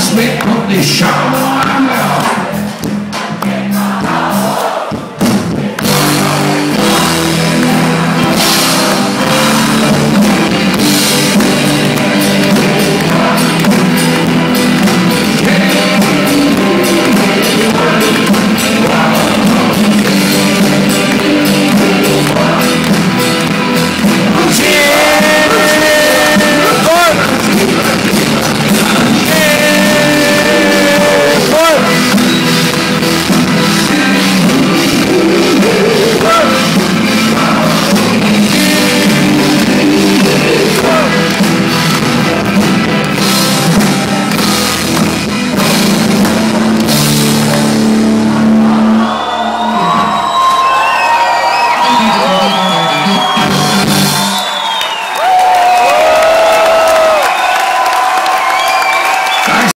Smith on the show.